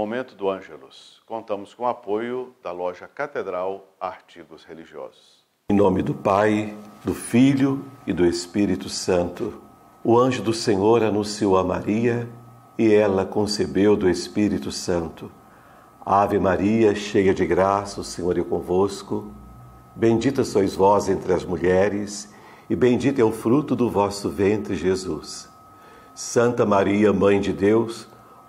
momento do Ângelus. Contamos com o apoio da loja Catedral Artigos Religiosos. Em nome do Pai, do Filho e do Espírito Santo, o anjo do Senhor anunciou a Maria e ela concebeu do Espírito Santo. Ave Maria, cheia de graça, o Senhor é convosco. Bendita sois vós entre as mulheres, e bendito é o fruto do vosso ventre, Jesus. Santa Maria, Mãe de Deus,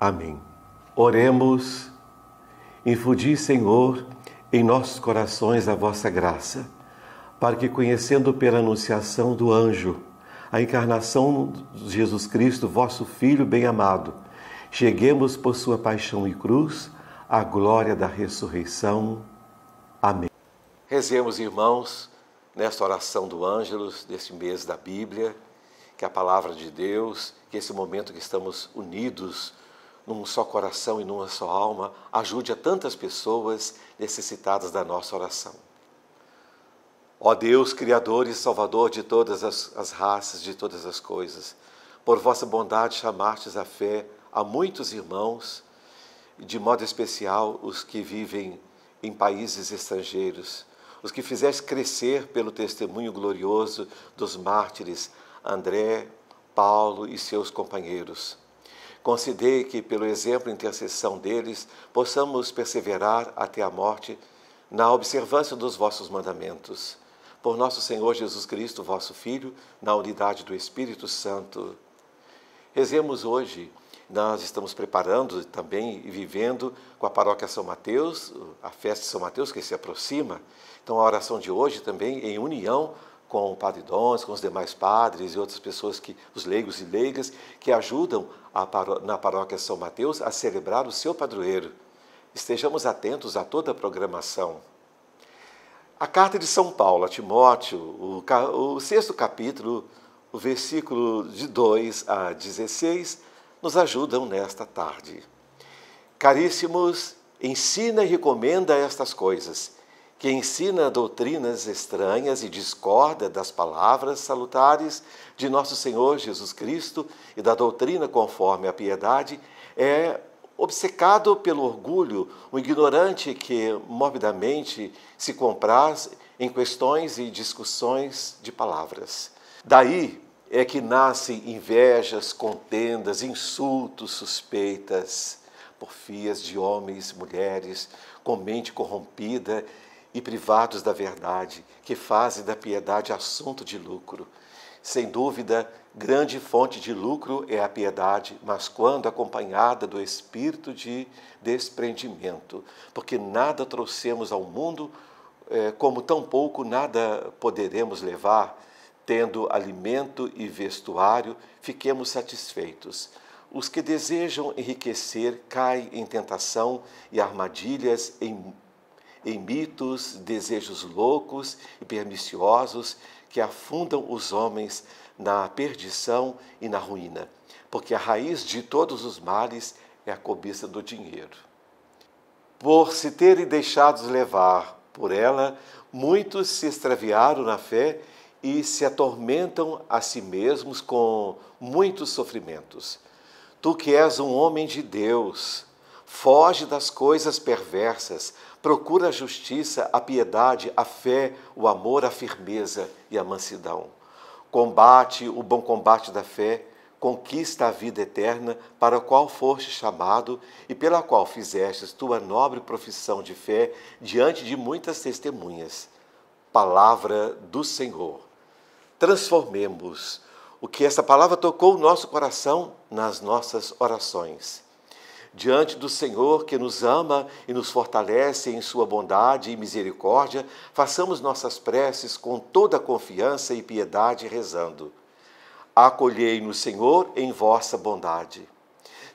Amém. Oremos. Infudi, Senhor, em nossos corações a vossa graça, para que, conhecendo pela anunciação do anjo a encarnação de Jesus Cristo, vosso Filho bem-amado, cheguemos por sua paixão e cruz à glória da ressurreição. Amém. Rezemos, irmãos, nesta oração do Ângelus, deste mês da Bíblia, que a palavra de Deus, que esse momento que estamos unidos num só coração e numa só alma, ajude a tantas pessoas necessitadas da nossa oração. Ó Deus, Criador e Salvador de todas as, as raças, de todas as coisas, por vossa bondade chamastes a fé a muitos irmãos, de modo especial os que vivem em países estrangeiros, os que fizeste crescer pelo testemunho glorioso dos mártires André, Paulo e seus companheiros. Concedei que, pelo exemplo e intercessão deles, possamos perseverar até a morte na observância dos vossos mandamentos. Por nosso Senhor Jesus Cristo, vosso Filho, na unidade do Espírito Santo. Rezemos hoje. Nós estamos preparando também e vivendo com a paróquia São Mateus, a festa de São Mateus que se aproxima. Então, a oração de hoje também em união com o Padre Dons, com os demais padres e outras pessoas, que os leigos e leigas, que ajudam na paróquia São Mateus a celebrar o seu padroeiro. Estejamos atentos a toda a programação. A carta de São Paulo a Timóteo, o, o sexto capítulo, o versículo de 2 a 16, nos ajudam nesta tarde. Caríssimos, ensina e recomenda estas coisas que ensina doutrinas estranhas e discorda das palavras salutares de nosso Senhor Jesus Cristo e da doutrina conforme a piedade, é obcecado pelo orgulho, um ignorante que morbidamente se compraz em questões e discussões de palavras. Daí é que nascem invejas, contendas, insultos, suspeitas, porfias de homens, mulheres com mente corrompida e privados da verdade, que fazem da piedade assunto de lucro. Sem dúvida, grande fonte de lucro é a piedade, mas quando acompanhada do espírito de desprendimento, porque nada trouxemos ao mundo, é, como tampouco nada poderemos levar, tendo alimento e vestuário, fiquemos satisfeitos. Os que desejam enriquecer caem em tentação e armadilhas em em mitos, desejos loucos e perniciosos que afundam os homens na perdição e na ruína, porque a raiz de todos os males é a cobiça do dinheiro. Por se terem deixado levar por ela, muitos se extraviaram na fé e se atormentam a si mesmos com muitos sofrimentos. Tu que és um homem de Deus, foge das coisas perversas, Procura a justiça, a piedade, a fé, o amor, a firmeza e a mansidão. Combate o bom combate da fé, conquista a vida eterna para a qual foste chamado e pela qual fizestes tua nobre profissão de fé diante de muitas testemunhas. Palavra do Senhor. Transformemos o que essa palavra tocou o nosso coração nas nossas orações. Diante do Senhor que nos ama e nos fortalece em Sua bondade e misericórdia, façamos nossas preces com toda confiança e piedade, rezando. Acolhei no Senhor em vossa bondade.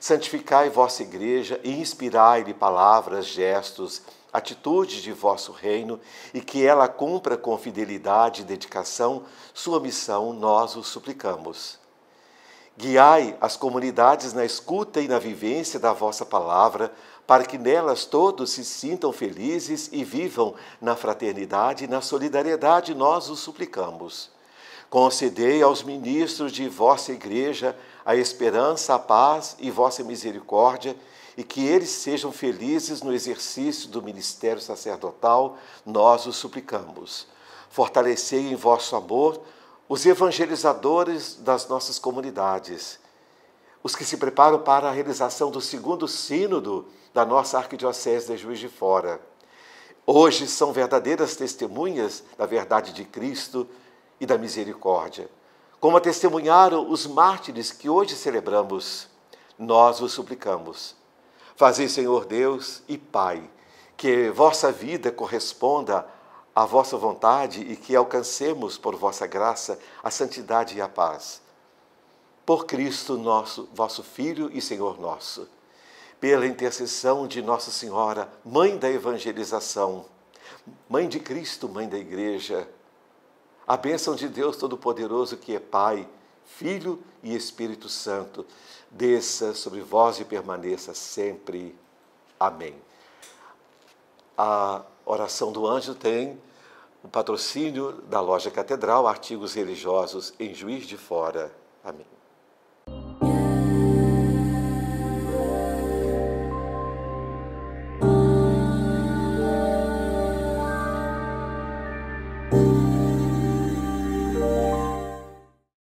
Santificai vossa igreja e inspirai-lhe palavras, gestos, atitudes de vosso reino e que ela cumpra com fidelidade e dedicação sua missão, nós o suplicamos. Guiai as comunidades na escuta e na vivência da vossa palavra, para que nelas todos se sintam felizes e vivam na fraternidade e na solidariedade, nós o suplicamos. Concedei aos ministros de vossa igreja a esperança, a paz e vossa misericórdia, e que eles sejam felizes no exercício do ministério sacerdotal, nós os suplicamos. Fortalecei em vosso amor os evangelizadores das nossas comunidades, os que se preparam para a realização do segundo sínodo da nossa Arquidiocese de Juiz de Fora. Hoje são verdadeiras testemunhas da verdade de Cristo e da misericórdia. Como testemunharam os mártires que hoje celebramos, nós os suplicamos. Fazei, Senhor Deus e Pai, que vossa vida corresponda à vossa vontade e que alcancemos por vossa graça a santidade e a paz. Por Cristo nosso, vosso Filho e Senhor nosso, pela intercessão de Nossa Senhora, Mãe da evangelização, Mãe de Cristo, Mãe da Igreja, a bênção de Deus Todo-Poderoso, que é Pai, Filho e Espírito Santo, desça sobre vós e permaneça sempre. Amém. A oração do anjo tem o patrocínio da loja Catedral, artigos religiosos em Juiz de Fora. Amém.